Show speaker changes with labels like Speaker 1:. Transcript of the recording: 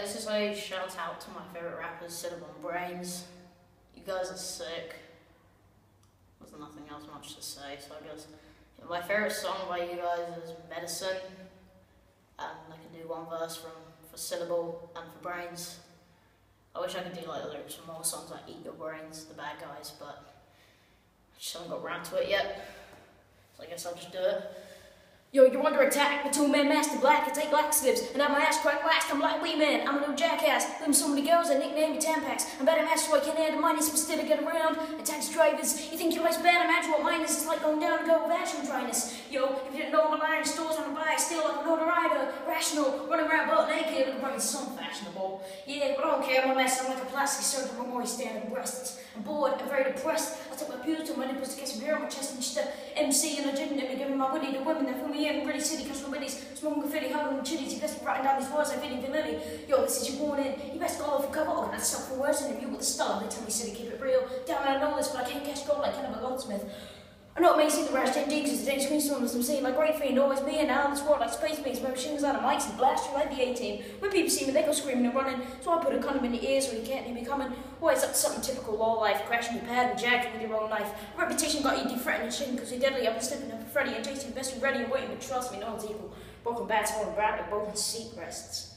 Speaker 1: This is a shout out to my favourite rappers, Silibil N' Brains. You guys are sick. There's nothing else much to say, so I guess my favourite song by you guys is Medicine. And I can do one verse from for Silibil and for Brains. I wish I could do like lyrics for more songs like Eat Your Brains, The Bad Guys, but I just haven't got around to it yet. So I guess I'll just do it. Yo, you're under attack. The two men master black. I take laxatives and have my ass cracked last. I'm like Lee Man. I'm a little jackass. Them so many girls, I nickname you Tampax. I'm better master, so I can't add money, so still to get around. Taxi drivers, you think your life's bad? Imagine what mine is. It's like going down to go with actual dryness. Yo, if you didn't know my line, stores on the bike, still like an rider, rational, running around butt naked, and running some fashionable. Yeah, but I don't care. I'm a mess. I'm like a plastic surgeon. I'm always standing breasts. I'm bored. I'm very depressed. I take my pubes to my nipples to get some hair on my chest and just uh, MC, and I didn't me give my witty to women that fill me in. Really city, cause nobody's smoking graffiti, hugging chitties. You best be writing down these words like Vinny Vanilli. Yo, this is your warning. You best go off and cover. Oh, that's stuff for words in you with a star. They tell me city, keep it real. Damn I know this, but I can't catch gold like Kenneth Goldsmith. I'm not amazing the rash 10 digs as the day screen storms I'm seeing like great fiend, always me and in this world like space beats, my machines out of mics and blast you like the A-team. When people see me, they go screaming and running, so I put a condom in your ears so you can't hear me coming. Always up to something typical law life, crashing your pad and jacking with your own knife. Reputation got you defretting and because you're deadly. I've been stepping up Freddy and Jason, best and ready and waiting, but trust me, no one's equal. Broken bats, brat, like broken seat rests.